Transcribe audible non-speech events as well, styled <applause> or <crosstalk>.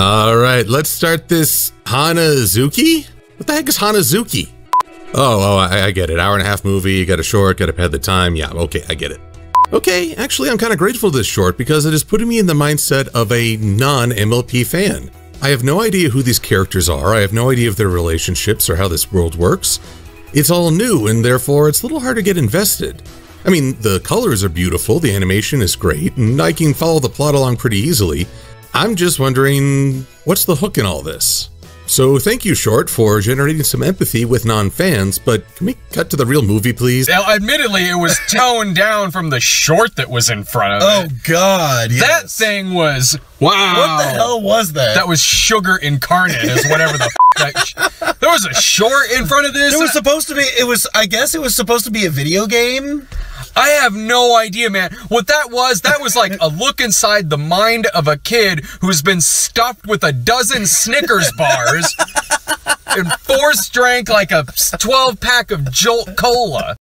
All right, let's start this Hanazuki. What the heck is Hanazuki? Oh, oh, I, I get it. Hour and a half movie, got a short, got to pad the time. Yeah, okay, I get it. Okay, actually, I'm kind of grateful to this short because it is putting me in the mindset of a non-MLP fan. I have no idea who these characters are, I have no idea of their relationships or how this world works. It's all new, and therefore it's a little hard to get invested. I mean, the colors are beautiful, the animation is great, and I can follow the plot along pretty easily. I'm just wondering, what's the hook in all this? So thank you, Short, for generating some empathy with non-fans, but can we cut to the real movie, please? Now, admittedly, it was <laughs> toned down from the short that was in front of Oh it. God! Yes. That thing was wow. What the hell was that? That was sugar incarnate, is whatever the. <laughs> f- that, there was a short in front of this. It was supposed to be. It was. I guess it was supposed to be a video game. I have no idea, man. What that was, that was like a look inside the mind of a kid who's been stuffed with a dozen Snickers bars and force drank like a 12 pack of Jolt Cola.